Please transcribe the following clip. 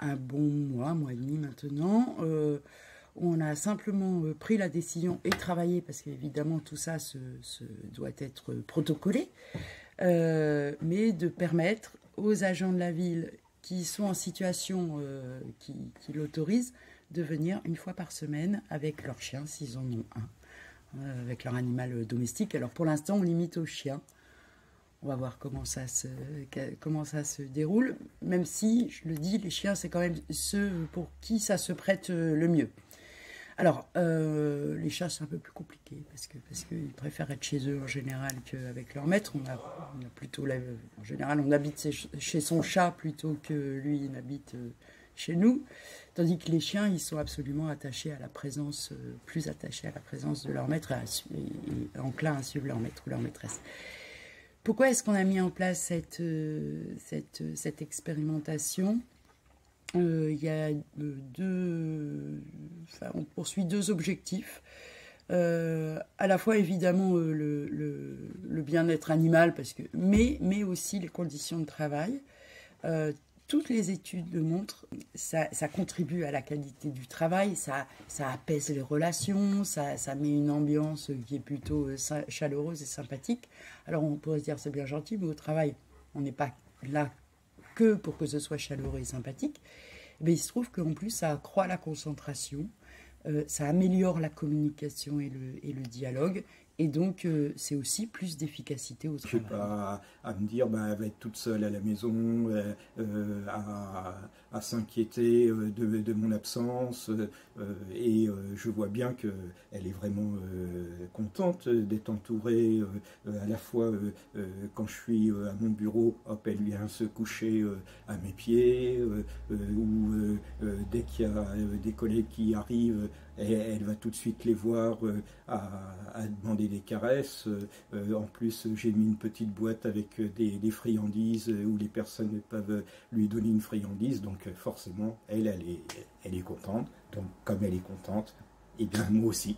un, bon mois, mois et demi maintenant. on a simplement pris la décision et travaillé, parce qu'évidemment tout ça doit être protocolé, mais de permettre aux agents de la ville qui sont en situation euh, qui, l'autorisent de venir une fois par semaine avec leur chien, s'ils en ont un, euh, avec leur animal domestique. Alors pour l'instant, on limite aux chiens. On va voir comment ça se, comment ça se déroule, même si, je le dis, les chiens, c'est quand même ceux pour qui ça se prête le mieux. Alors, euh, les chats, c'est un peu plus compliqué parce que parce qu'ils préfèrent être chez eux en général qu'avec leur maître. On a, plutôt, en général, on habite chez son chat plutôt que lui n'habite euh, chez nous. Tandis que les chiens, ils sont absolument attachés à la présence, euh, plus attachés à la présence de leur maître et, enclins à suivre leur maître ou leur maîtresse. Pourquoi est-ce qu'on a mis en place cette, cette, cette expérimentation euh, il y a euh, deux, on poursuit deux objectifs. Euh, à la fois évidemment le, le, bien-être animal, parce que, mais, mais aussi les conditions de travail. Toutes les études le montrent, ça, ça, contribue à la qualité du travail, ça, apaise les relations, ça, met une ambiance qui est plutôt chaleureuse et sympathique. Alors on pourrait se dire c'est bien gentil, mais au travail, on n'est pas là que pour que ce soit chaleureux et sympathique, mais il se trouve qu'en plus, ça accroît la concentration, euh, ça améliore la communication et le dialogue, et donc, euh, c'est aussi plus d'efficacité au travail. Je n'ai pas à, me dire, ben, elle va être toute seule à la maison, euh, euh, à, à s'inquiéter de, de, mon absence. et je vois bien qu'elle est vraiment contente d'être entourée, à la fois quand je suis à mon bureau, hop, elle vient se coucher à mes pieds, ou dès qu'il y a des collègues qui arrivent, elle, elle va tout de suite les voir à, à demander des caresses. Euh, en plus, j'ai mis une petite boîte avec des, friandises où les personnes peuvent lui donner une friandise. Donc forcément, elle, elle est, elle est contente. Donc comme elle est contente, et eh bien moi aussi.